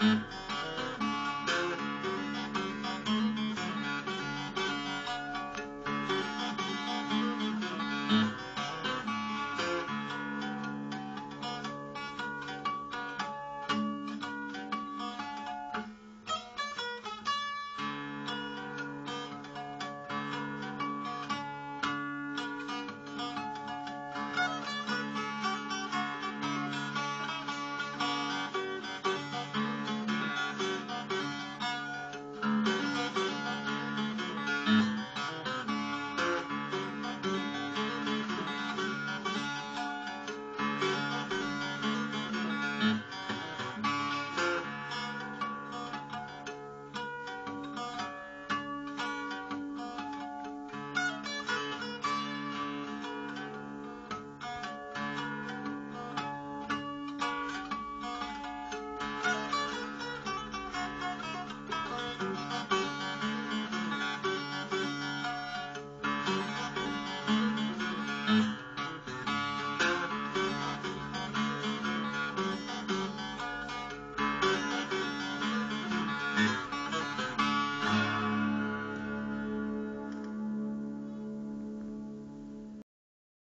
Música